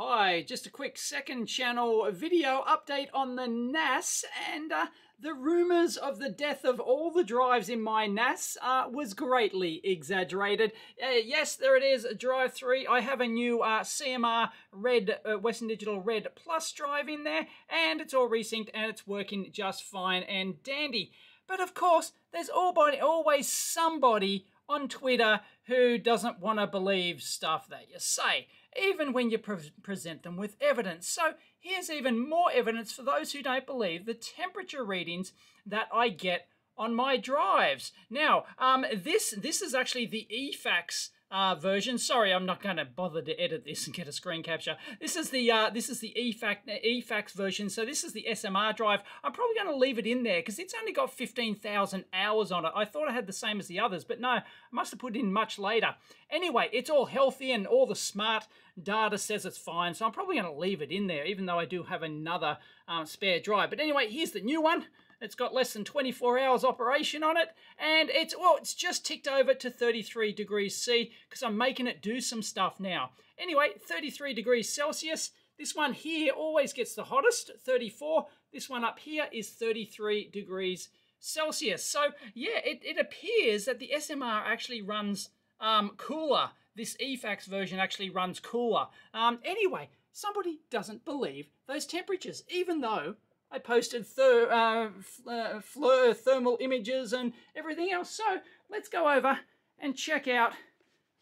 Hi, just a quick second channel video update on the NAS and uh, the rumours of the death of all the drives in my NAS uh, was greatly exaggerated. Uh, yes, there it is, drive 3. I have a new uh, CMR Red, uh, Western Digital Red Plus drive in there and it's all resynced and it's working just fine and dandy. But of course, there's always somebody on Twitter who doesn't want to believe stuff that you say, even when you pre present them with evidence. So here's even more evidence for those who don't believe the temperature readings that I get on my drives. Now, um, this this is actually the EFAX uh, version. Sorry, I'm not going to bother to edit this and get a screen capture. This is the uh, this is the EFAX, EFAX version. So this is the SMR drive. I'm probably going to leave it in there because it's only got 15,000 hours on it. I thought I had the same as the others, but no, I must have put in much later. Anyway, it's all healthy and all the smart data says it's fine. So I'm probably going to leave it in there, even though I do have another um, spare drive. But anyway, here's the new one. It's got less than 24 hours operation on it, and it's well, it's just ticked over to 33 degrees C because I'm making it do some stuff now. Anyway, 33 degrees Celsius. This one here always gets the hottest, 34. This one up here is 33 degrees Celsius. So yeah, it, it appears that the SMR actually runs um, cooler. This EFAX version actually runs cooler. Um, anyway, somebody doesn't believe those temperatures, even though I posted uh, uh, FLIR thermal images and everything else. So let's go over and check out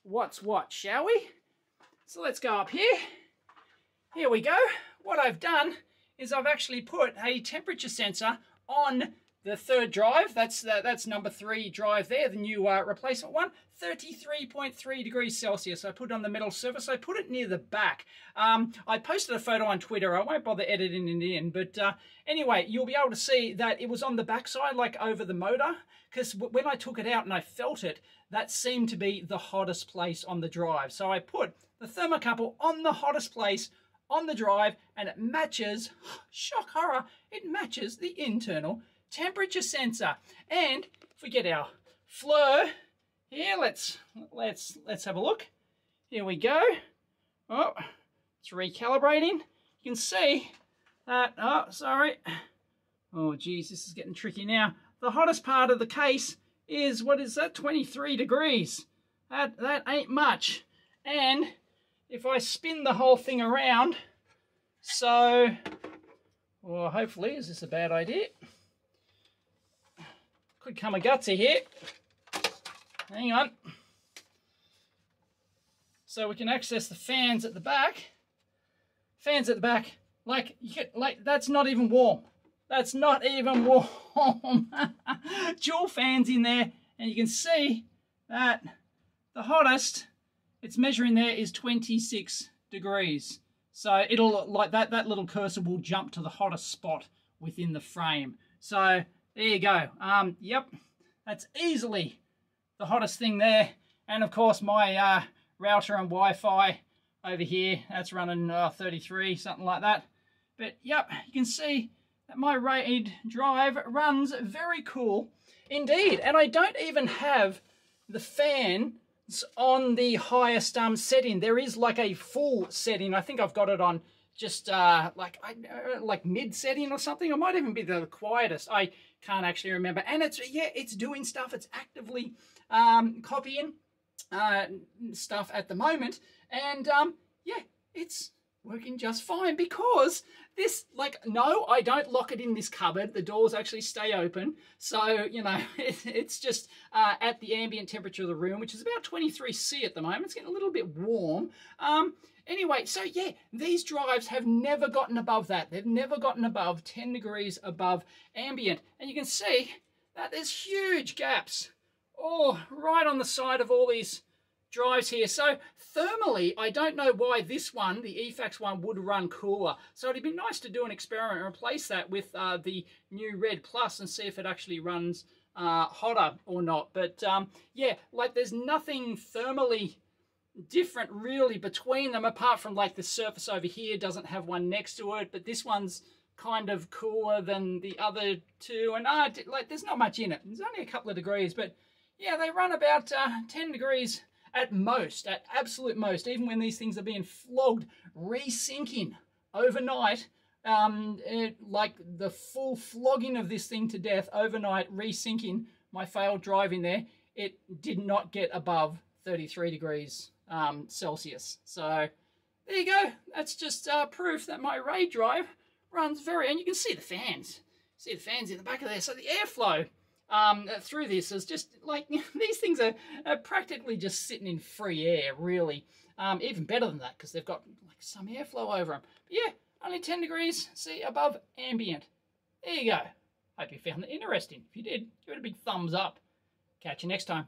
what's what, shall we? So let's go up here. Here we go. What I've done is I've actually put a temperature sensor on the third drive, that's uh, that's number three drive there, the new uh, replacement one, 33.3 degrees Celsius. I put it on the metal surface. I put it near the back. Um, I posted a photo on Twitter. I won't bother editing it in, but uh, anyway, you'll be able to see that it was on the backside, like over the motor, because when I took it out and I felt it, that seemed to be the hottest place on the drive. So I put the thermocouple on the hottest place on the drive, and it matches, shock horror, it matches the internal temperature sensor. And if we get our flow here, let's let's let's have a look. Here we go. Oh, it's recalibrating. You can see that. Oh, sorry. Oh, geez, this is getting tricky now. The hottest part of the case is what is that? 23 degrees. That that ain't much. And if I spin the whole thing around, so, well, hopefully, is this a bad idea? Could come a gutsy here. Hang on. So we can access the fans at the back. Fans at the back. Like, like that's not even warm. That's not even warm. Dual fans in there. And you can see that the hottest it's measuring there is 26 degrees. So it'll, like that, that little cursor will jump to the hottest spot within the frame. So there you go. Um, yep, that's easily the hottest thing there. And of course my uh, router and Wi-Fi over here, that's running uh, 33, something like that. But yep, you can see that my RAID drive runs very cool indeed. And I don't even have the fan on the highest um, setting. There is like a full setting. I think I've got it on just uh, like uh, like mid setting or something. It might even be the quietest. I can't actually remember. And it's yeah, it's doing stuff. It's actively um, copying uh, stuff at the moment, and um, yeah, it's working just fine because this like no i don't lock it in this cupboard the doors actually stay open so you know it, it's just uh, at the ambient temperature of the room which is about 23c at the moment it's getting a little bit warm um, anyway so yeah these drives have never gotten above that they've never gotten above 10 degrees above ambient and you can see that there's huge gaps oh right on the side of all these drives here. So thermally, I don't know why this one, the EFAX one, would run cooler. So it'd be nice to do an experiment and replace that with uh, the new Red Plus and see if it actually runs uh, hotter or not. But um, yeah, like there's nothing thermally different really between them apart from like the surface over here doesn't have one next to it but this one's kind of cooler than the other two. And uh, like there's not much in it. There's only a couple of degrees but yeah they run about uh, 10 degrees at most, at absolute most, even when these things are being flogged, resyncing overnight, um, it, like the full flogging of this thing to death overnight, resyncing my failed drive in there, it did not get above 33 degrees um, Celsius. So there you go. That's just uh, proof that my RAID drive runs very, and you can see the fans. See the fans in the back of there. So the airflow um, through this is just like these things are, are, practically just sitting in free air, really. Um, even better than that because they've got like some airflow over them. But yeah, only 10 degrees, see, above ambient. There you go. Hope you found it interesting. If you did, give it a big thumbs up. Catch you next time.